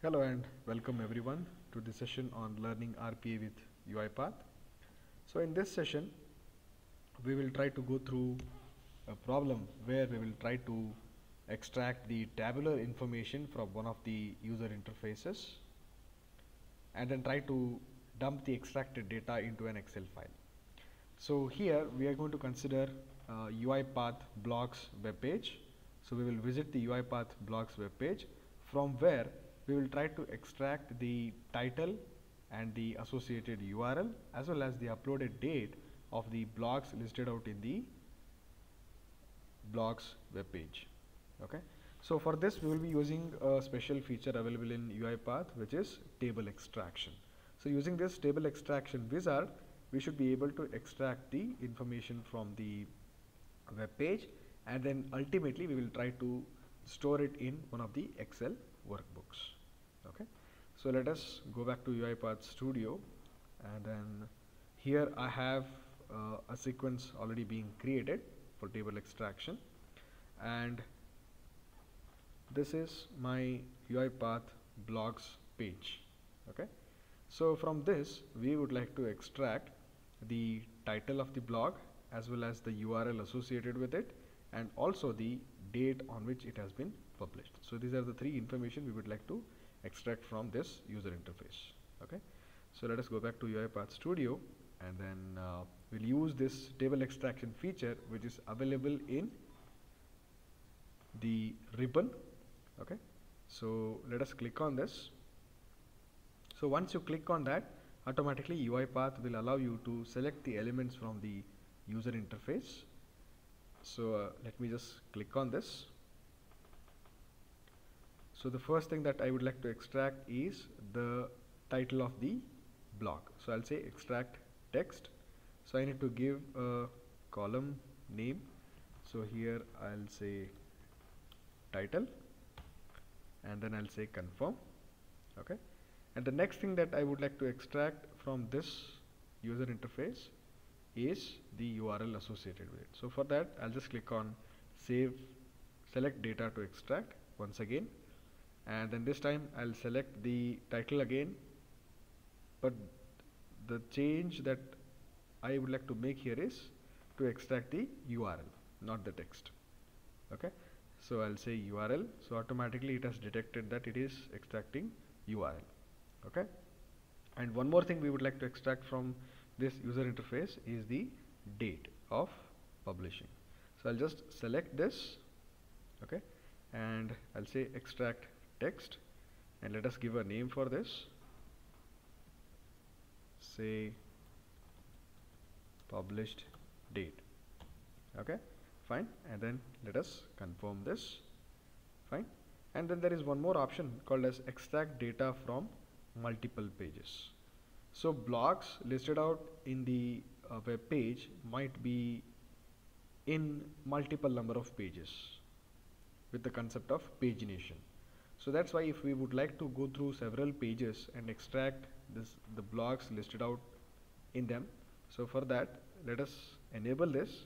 Hello and welcome everyone to the session on learning RPA with UiPath. So in this session we will try to go through a problem where we will try to extract the tabular information from one of the user interfaces and then try to dump the extracted data into an Excel file. So here we are going to consider uh, UiPath blogs web page. So we will visit the UiPath blogs web page from where we will try to extract the title and the associated URL as well as the uploaded date of the blogs listed out in the blogs web page. Okay. So for this we will be using a special feature available in UiPath which is table extraction. So using this table extraction wizard we should be able to extract the information from the web page and then ultimately we will try to store it in one of the Excel workbooks okay? So let us go back to UiPath studio and then here I have uh, a sequence already being created for table extraction and this is my UiPath blogs page. Okay? So from this we would like to extract the title of the blog as well as the URL associated with it and also the date on which it has been published. So these are the three information we would like to extract from this user interface okay? So let us go back to UiPath studio and then uh, we'll use this table extraction feature which is available in the ribbon okay? So let us click on this. So once you click on that automatically UiPath will allow you to select the elements from the user interface. So uh, let me just click on this so the first thing that I would like to extract is the title of the blog so I'll say extract text. So I need to give a column name. So here I'll say title and then I'll say confirm. Okay? And the next thing that I would like to extract from this user interface is the URL associated with it. So for that I'll just click on save select data to extract once again and then this time I'll select the title again. But the change that I would like to make here is to extract the URL not the text. Okay? So I'll say URL so automatically it has detected that it is extracting URL okay? And one more thing we would like to extract from this user interface is the date of publishing. So I'll just select this. Okay? And I'll say extract text and let us give a name for this. Say published date. Okay fine. And then let us confirm this. Fine. And then there is one more option called as extract data from multiple pages. So blogs listed out in the uh, web page might be in multiple number of pages with the concept of pagination so that's why if we would like to go through several pages and extract this the blogs listed out in them. So for that let us enable this.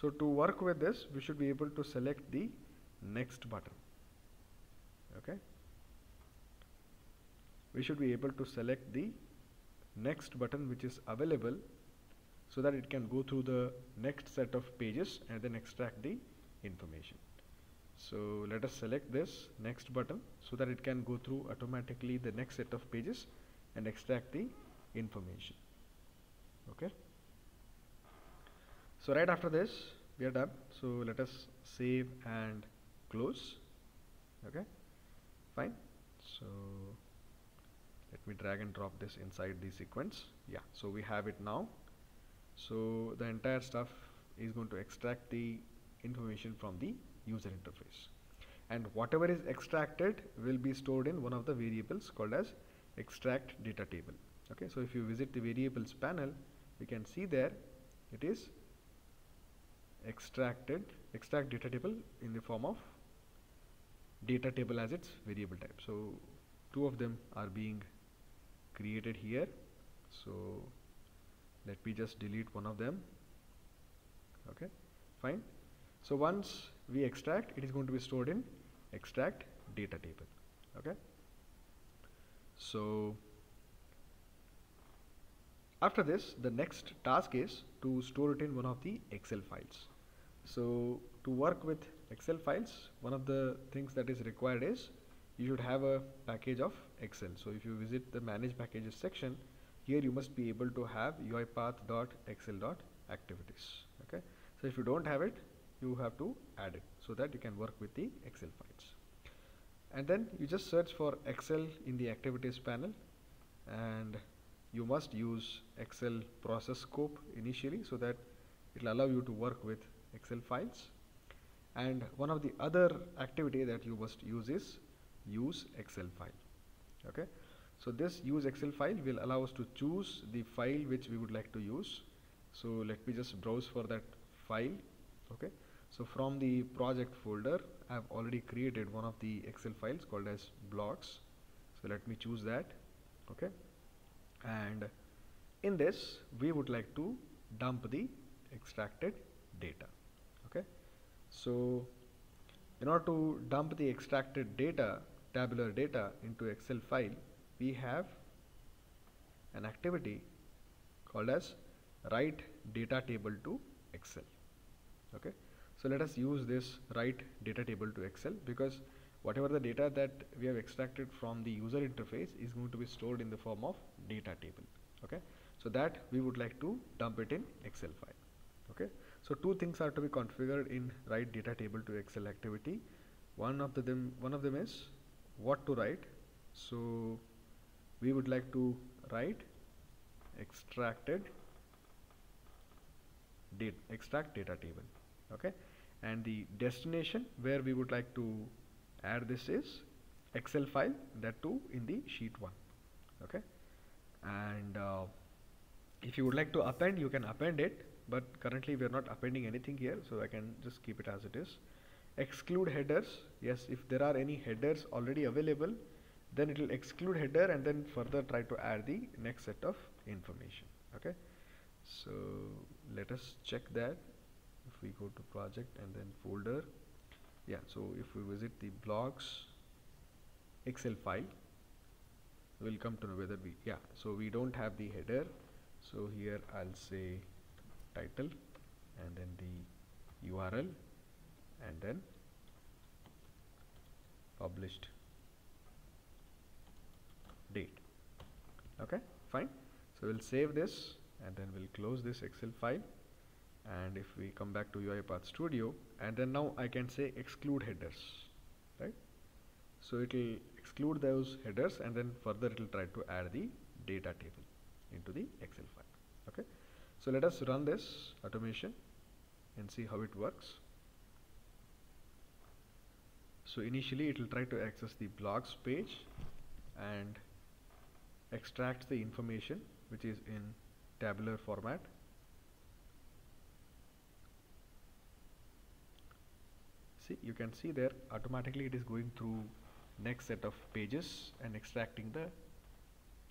So to work with this we should be able to select the next button. Okay? We should be able to select the next button which is available so that it can go through the next set of pages and then extract the information so let us select this next button so that it can go through automatically the next set of pages and extract the information. Okay? So right after this we are done. So let us save and close. Okay? Fine. So let me drag and drop this inside the sequence. Yeah so we have it now. So the entire stuff is going to extract the information from the user interface. And whatever is extracted will be stored in one of the variables called as extract data table. Okay so if you visit the variables panel you can see there it is extracted extract data table in the form of data table as its variable type. So two of them are being created here. So let me just delete one of them. Okay fine so once we extract it is going to be stored in extract data table okay? So after this the next task is to store it in one of the excel files. So to work with excel files one of the things that is required is you should have a package of excel. So if you visit the manage packages section here you must be able to have uipath.excel.activities okay? So if you don't have it you have to add it so that you can work with the excel files. And then you just search for excel in the activities panel and you must use excel process scope initially so that it will allow you to work with excel files. And one of the other activity that you must use is use excel file okay? So this use excel file will allow us to choose the file which we would like to use. So let me just browse for that file okay so from the project folder I have already created one of the excel files called as blocks. So let me choose that okay? And in this we would like to dump the extracted data okay? So in order to dump the extracted data tabular data into excel file we have an activity called as write data table to excel okay so let us use this write data table to excel because whatever the data that we have extracted from the user interface is going to be stored in the form of data table okay so that we would like to dump it in excel file okay so two things are to be configured in write data table to Excel activity. One of the them one of them is what to write. So we would like to write extracted date extract data table. Okay, and the destination where we would like to add this is Excel file that too in the sheet one. Okay, and uh, if you would like to append, you can append it but currently we are not appending anything here so I can just keep it as it is. Exclude headers yes if there are any headers already available then it will exclude header and then further try to add the next set of information okay? So let us check that if we go to project and then folder. Yeah so if we visit the blocks excel file we'll come to know whether we yeah so we don't have the header. So here I'll say title and then the URL and then published date. Okay fine. So we'll save this and then we'll close this excel file and if we come back to UiPath Studio and then now I can say exclude headers right so it will exclude those headers and then further it will try to add the data table into the excel file okay so let us run this automation and see how it works. So initially it will try to access the blogs page and extract the information which is in tabular format. See you can see there automatically it is going through next set of pages and extracting the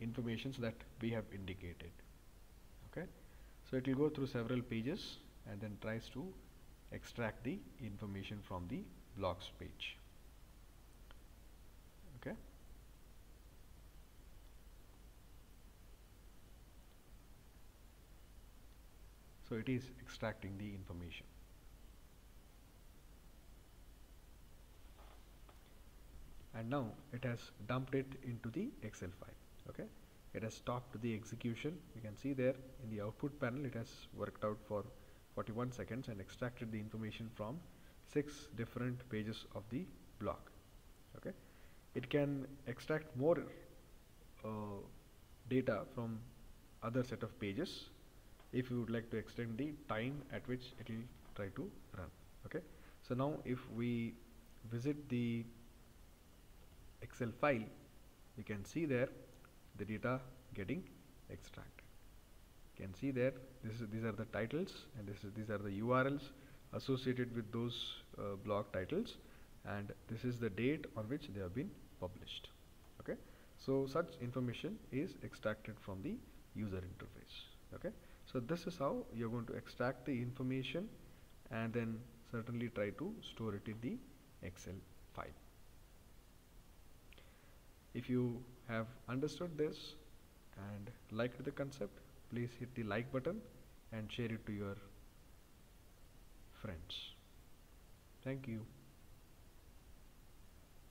informations that we have indicated. Okay. So it will go through several pages and then tries to extract the information from the blogs page. Okay. So it is extracting the information. And now it has dumped it into the Excel file. Okay? It has stopped the execution. You can see there in the output panel it has worked out for 41 seconds and extracted the information from six different pages of the blog okay? It can extract more uh, data from other set of pages if you would like to extend the time at which it will try to run okay? So now if we visit the excel file you can see there the data getting extracted. You can see there this is, these are the titles and this is, these are the URLs associated with those uh, blog titles and this is the date on which they have been published. Okay, so such information is extracted from the user interface. Okay, so this is how you're going to extract the information and then certainly try to store it in the Excel file. If you have understood this and liked the concept, please hit the like button and share it to your friends. Thank you.